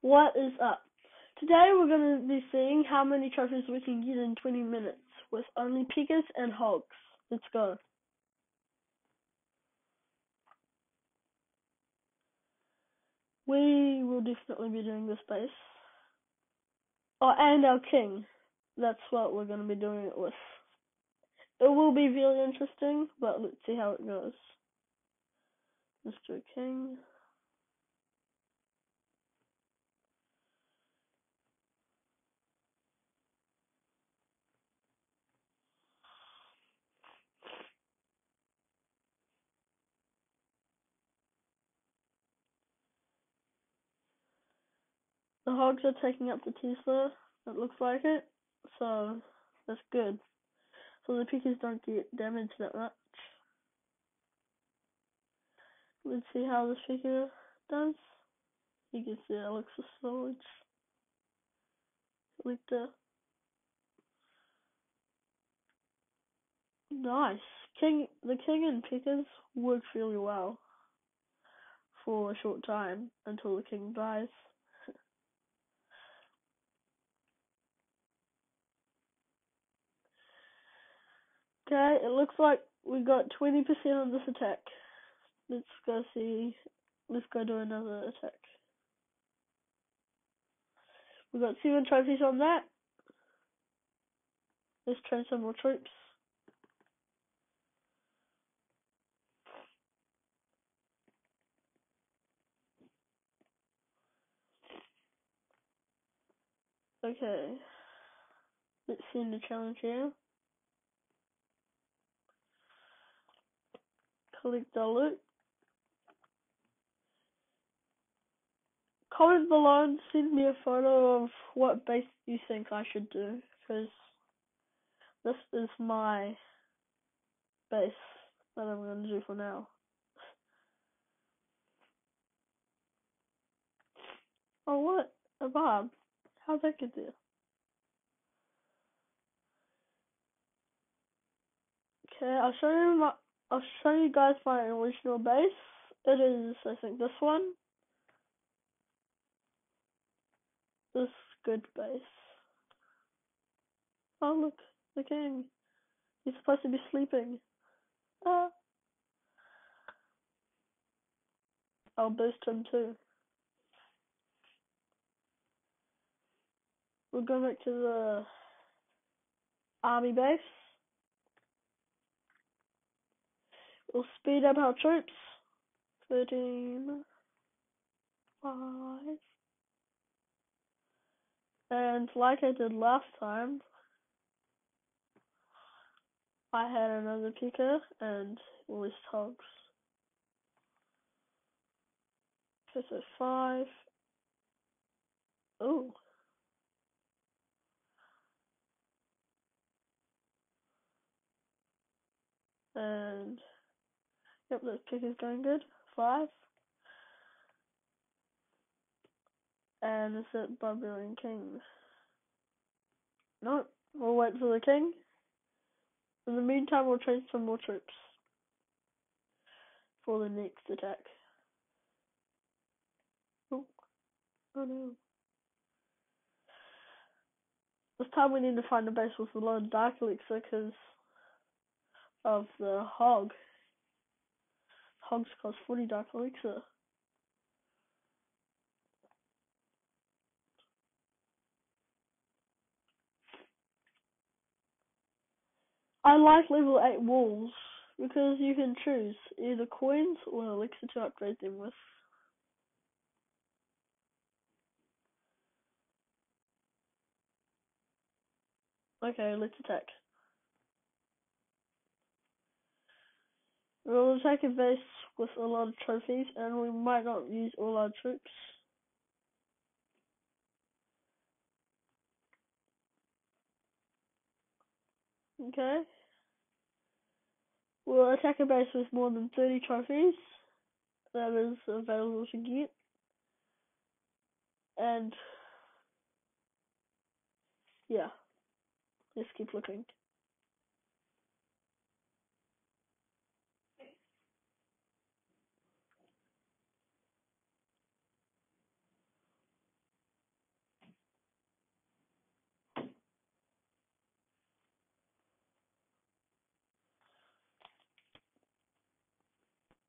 What is up? Today we're going to be seeing how many trophies we can get in 20 minutes with only pickers and hogs. Let's go. We will definitely be doing this base. Oh, and our king. That's what we're going to be doing it with. It will be really interesting, but let's see how it goes. Mr. King. The hogs are taking up the Tesla. It looks like it. So that's good. So the pickers don't get damaged that much. Let's see how this picker does. You can see elixir storage. Collector. Nice. King the king and pickers work really well for a short time until the king dies. Okay, it looks like we got 20% on this attack. Let's go see, let's go do another attack. We got seven trophies on that. Let's train some more troops. Okay. Let's see the challenge here. Collect the loot. Comment below and send me a photo of what base you think I should do, because this is my base that I'm going to do for now. Oh, what? A Bob. How'd that get there? Okay, I'll show you my I'll show you guys my original base. It is, I think, this one. This good base. Oh look, the king. He's supposed to be sleeping. Ah. I'll boost him too. We'll go back to the army base. We'll speed up our troops. 13, 5. And like I did last time, I had another picker and list hogs. Okay, so 5. Oh. And Yep, the pick is going good. Five. And it's at Barbarian King. No, we'll wait for the king. In the meantime, we'll train some more troops for the next attack. Oh, oh no. This time we need to find a base with a lot of dark elixir because of the hog. Hogs cost 40 dark elixir. I like level 8 walls because you can choose either coins or elixir to upgrade them with. Okay, let's attack. We'll attack a base with a lot of trophies and we might not use all our troops. Okay. We'll attack a base with more than 30 trophies that is available to get. And yeah, let's keep looking.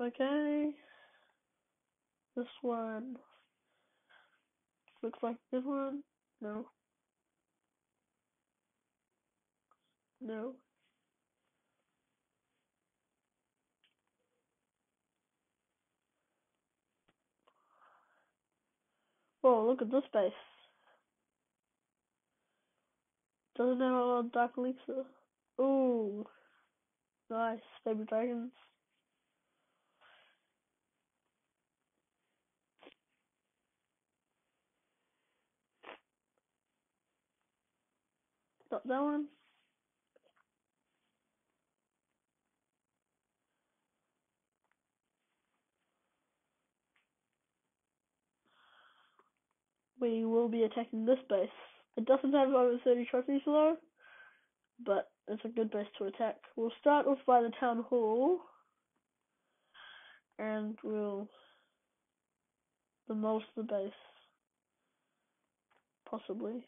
Okay. This one looks like this one. No. No. Oh, look at this base. Doesn't have a lot of dark elixir. Ooh. Nice. Baby dragons. Not that one. We will be attacking this base. It doesn't have over 30 trophies though, but it's a good base to attack. We'll start off by the town hall, and we'll demolish the base. Possibly.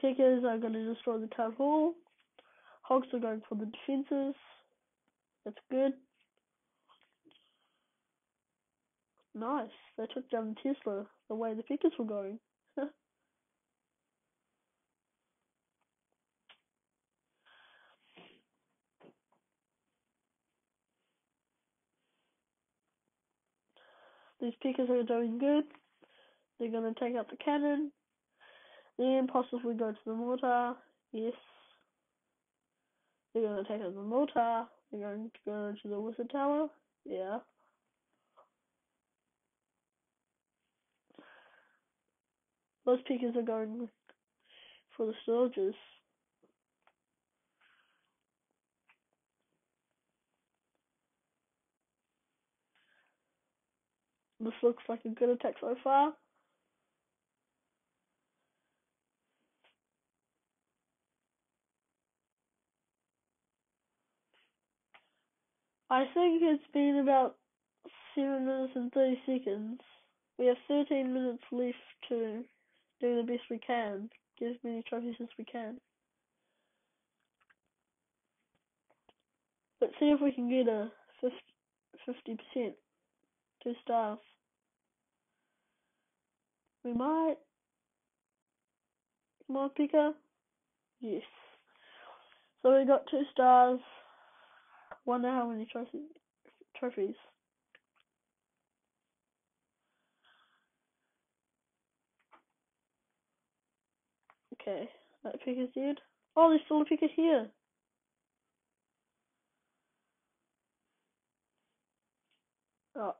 Pickers are going to destroy the town hall. Hogs are going for the defences. That's good. Nice. They took down the Tesla the way the Pickers were going. These Pickers are doing good. They're going to take out the cannon. Then possibly go to the mortar. Yes. They're going to take out the mortar. They're going to go to the wizard tower. Yeah. Those pickers are going for the soldiers. This looks like a good attack so far. I think it's been about 7 minutes and 30 seconds. We have 13 minutes left to do the best we can, get as many trophies as we can. Let's see if we can get a 50 percent, two stars. We might. Come on, Pika. Yes. So we got two stars. Wonder how many trophies. Trophies. Okay, that picker's dead. Oh, there's still a picker here. Oh,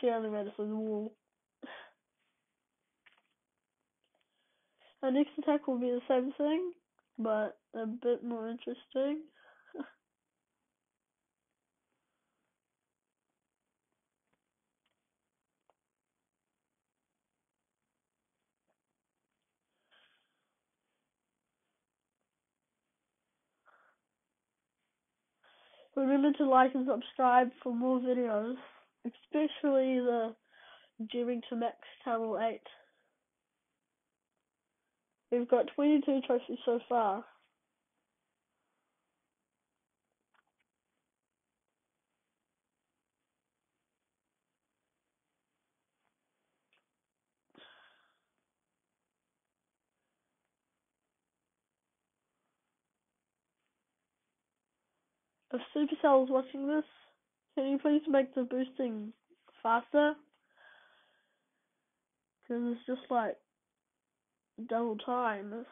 she only made us with the wall. Our next attack will be the same thing, but a bit more interesting. Remember to like and subscribe for more videos, especially the Gearing to Max Town Hall 8. We've got 22 trophies so far. If Supercell is watching this, can you please make the boosting faster? Because it's just like double time.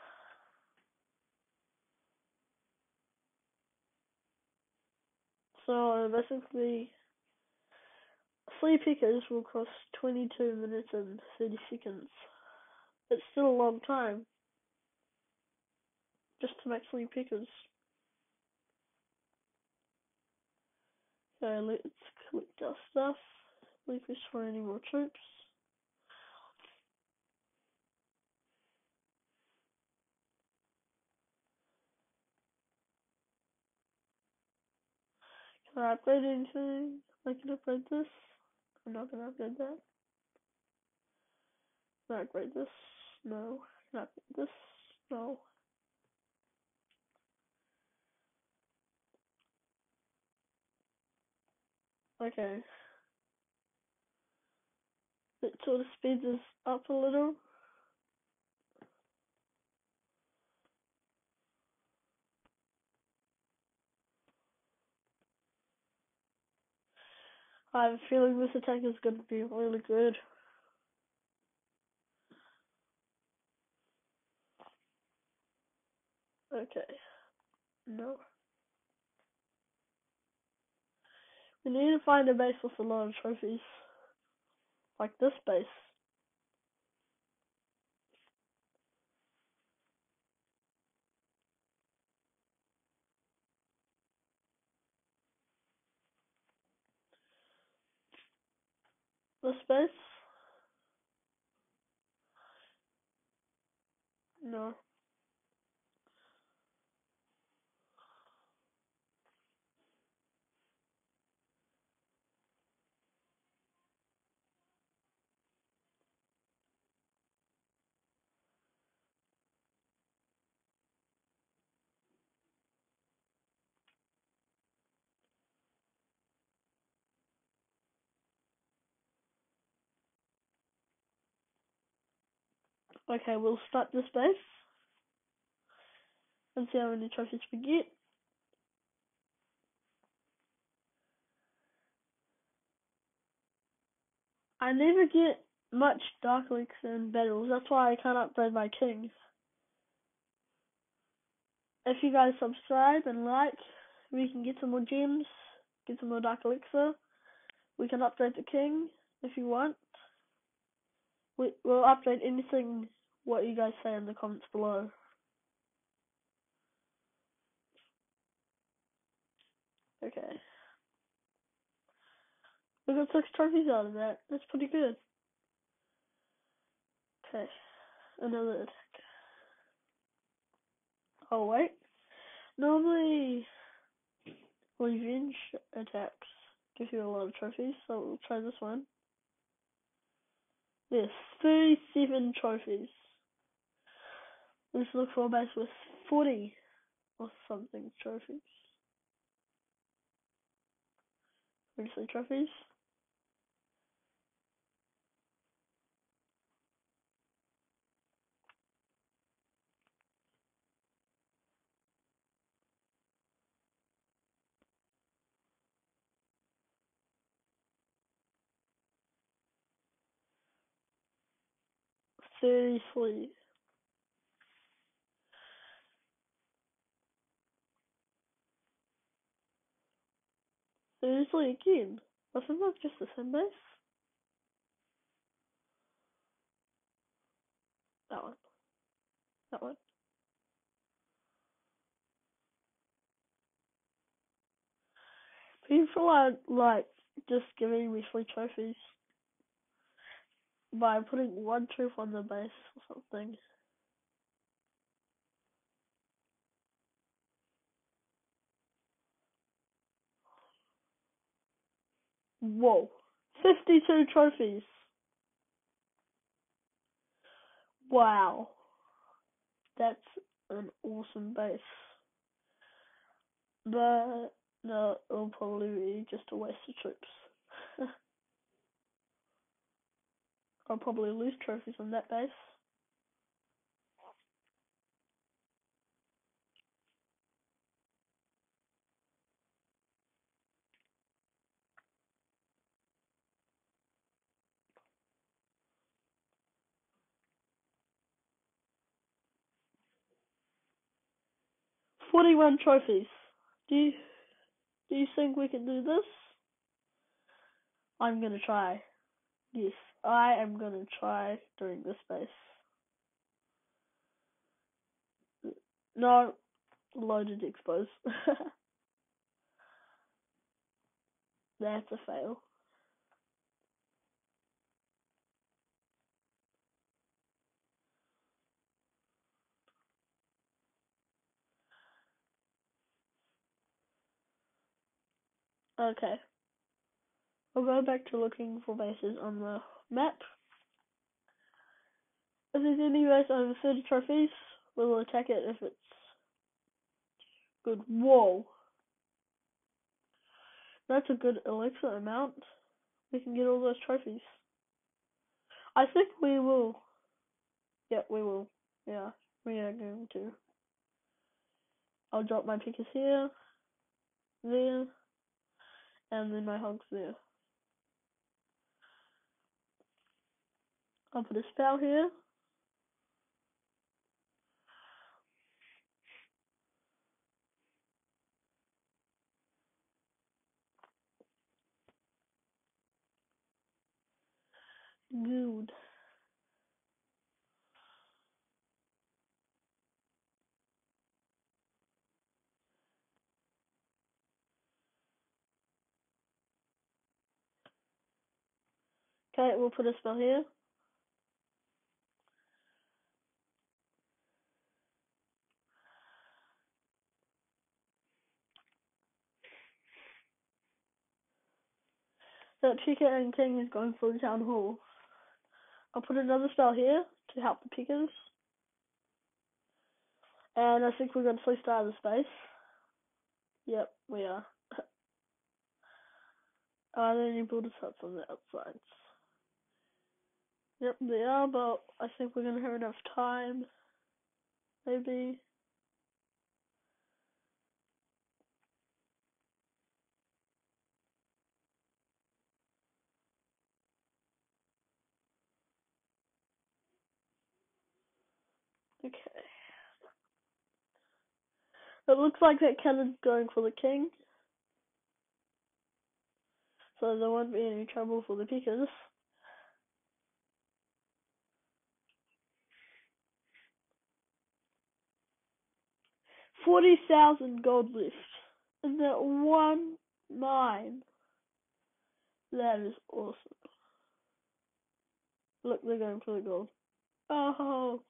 So basically, three pickers will cost 22 minutes and 30 seconds. It's still a long time. Just to make three pickers. Okay, let's collect our stuff. Leave this for any more troops. Can I upgrade anything? I can upgrade this. I'm not gonna upgrade that. Can I upgrade this? No. Okay. It sort of speeds us up a little. I have a feeling this attack is going to be really good. Okay. No. We need to find a base with a lot of trophies. Like this base. This base? No. Okay, we'll start this base. And see how many trophies we get. I never get much Dark Elixir in battles, that's why I can't upgrade my king. If you guys subscribe and like, we can get some more gems, get some more Dark Elixir. We can upgrade the king if you want. We, we'll update anything what you guys say in the comments below. Okay. We got six trophies out of that. That's pretty good. Okay. Another attack. Oh wait. Normally revenge attacks give you a lot of trophies, so we'll try this one. Yes, 37 trophies. Let's look for a base with 40 or something trophies. Obviously trophies. Thirty-three. Seriously again? Wasn't that just the same base? That one. That one. People are like just giving me free trophies by putting one truth on the base or something. Whoa. 52 trophies. Wow. That's an awesome base. But no, it'll probably be just a waste of troops. I'll probably lose trophies on that base. Forty-one trophies. Do you do you think we can do this? I'm gonna try. Yes, I am gonna try doing this base. No, loaded expose. That's a fail. Okay. We'll go back to looking for bases on the map. If there's any base over 30 trophies, we will attack it if it's good. Whoa! That's a good elixir amount. We can get all those trophies. I think we will. Yeah, we will. Yeah, we are going to. I'll drop my pickers here, there, and then my hogs there. I'll put a spell here. Good. Okay, we'll put a spell here. That Chica and King is going for the town hall. I'll put another spell here to help the pickers. And I think we're going to flee star the space. Yep, we are. Are there any builders huts on the outsides? Yep, they are, but I think we're to have enough time. Maybe. Okay. It looks like that cannon's going for the king. So there won't be any trouble for the pickers. Forty thousand gold left. in that one mine. That is awesome. Look, they're going for the gold. Oh.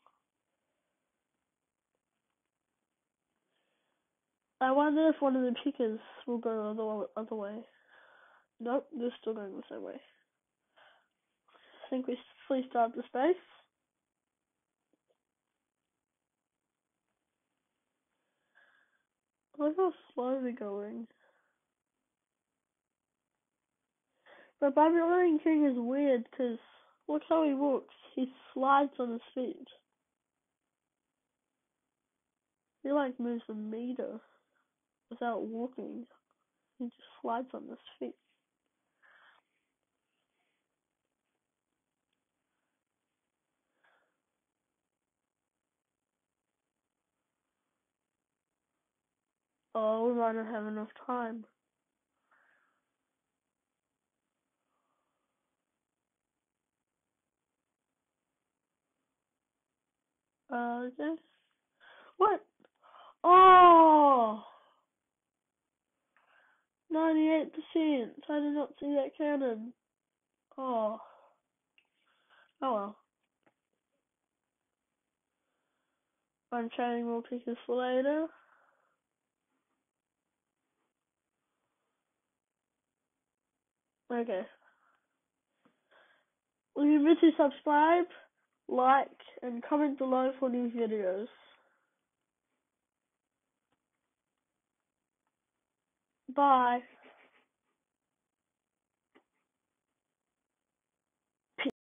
I wonder if one of the pickers will go the other, way. Nope, they're still going the same way. I think we fully start the space. Look how slow they're going. But Barbarian King is weird because look how he walks. He slides on his feet. He like moves a meter without walking. He just slides on his feet. Oh, we might not have enough time. Uh, okay. What? Oh! 98%. I did not see that cannon. Oh. Oh well. I'm trying more for later. Okay. Remember to subscribe, like, and comment below for new videos. Bye.